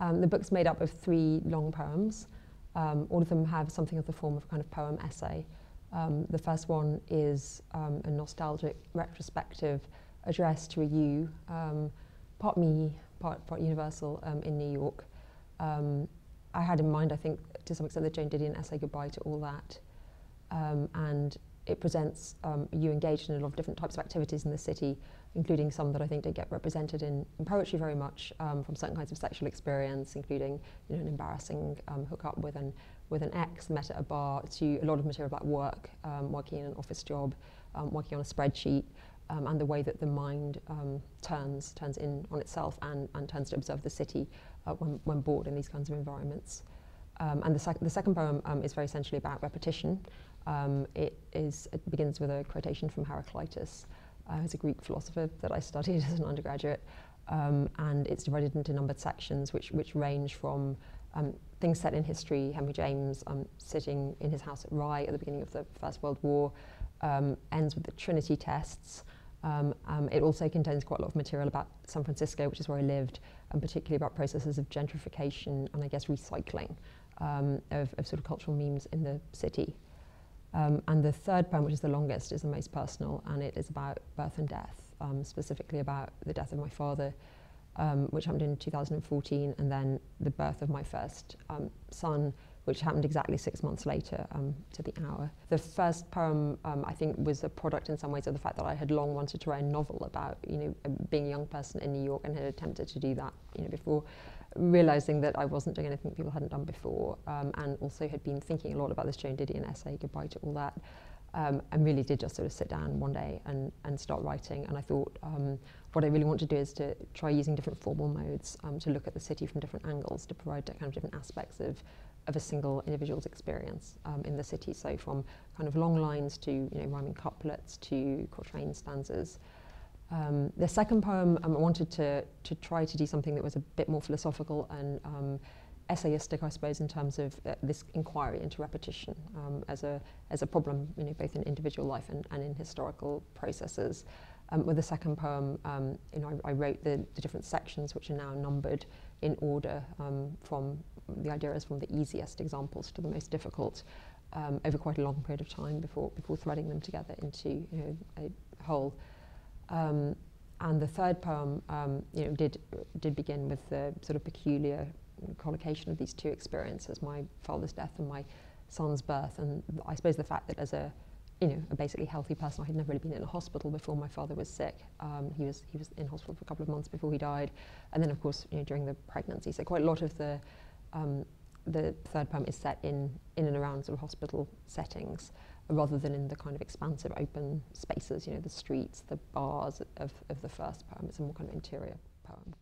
Um, the book's made up of three long poems. Um, all of them have something of the form of a kind of poem essay. Um, the first one is um, a nostalgic retrospective address to a you, um, part me, part, part Universal um, in New York. I had in mind, I think, to some extent, the Joan Didion essay Goodbye to All That. And it presents um, you engaged in a lot of different types of activities in the city, including some that I think don't get represented in, in poetry very much, um, from certain kinds of sexual experience, including you know, an embarrassing um, hookup with an, with an ex met at a bar, to a lot of material about work, um, working in an office job, um, working on a spreadsheet, um, and the way that the mind turns, turns in on itself and, and turns to observe the city uh, when, when bored in these kinds of environments. Um, and the, sec the second poem um, is very essentially about repetition. Um, it, is, it begins with a quotation from Heraclitus, uh, who's a Greek philosopher that I studied as an undergraduate. Um, and it's divided into numbered sections which, which range from um, things set in history, Henry James um, sitting in his house at Rye at the beginning of the First World War, ends with the Trinity tests. Um, um, it also contains quite a lot of material about San Francisco, which is where I lived, and particularly about processes of gentrification and I guess recycling um, of, of sort of cultural memes in the city. Um, and the third poem, which is the longest, is the most personal, and it is about birth and death, um, specifically about the death of my father, um, which happened in 2014, and then the birth of my first son, which happened exactly six months later um, to the hour. The first poem, um, I think, was a product in some ways of the fact that I had long wanted to write a novel about, you know, being a young person in New York and had attempted to do that, you know, before realizing that I wasn't doing anything people hadn't done before, um, and also had been thinking a lot about this Joan Didion essay, Goodbye to All That, um, and really did just sort of sit down one day and, and start writing. And I thought um, what I really want to do is to try using different formal modes um, to look at the city from different angles, to provide kind of different aspects of of a single individual's experience um, in the city. So from kind of long lines to you know rhyming couplets to quatrain stanzas. Um, the second poem, um, I wanted to, to try to do something that was a bit more philosophical and um, essayistic, I suppose, in terms of uh, this inquiry into repetition um, as, a, as a problem, you know, both in individual life and, and in historical processes. Um, with the second poem, um, you know, I, I wrote the, the different sections which are now numbered in order um, from the idea is from the easiest examples to the most difficult um, over quite a long period of time before, before threading them together into you know, a whole. Um, and the third poem um, you know, did, did begin with the sort of peculiar collocation of these two experiences, my father's death and my son's birth. And I suppose the fact that as a, you know, a basically healthy person, I had never really been in a hospital before my father was sick. Um, he, was, he was in hospital for a couple of months before he died. And then, of course, you know, during the pregnancy. So quite a lot of the, um, the third poem is set in, in and around sort of hospital settings rather than in the kind of expansive open spaces, you know, the streets, the bars of, of the first poem. It's a more kind of interior poem.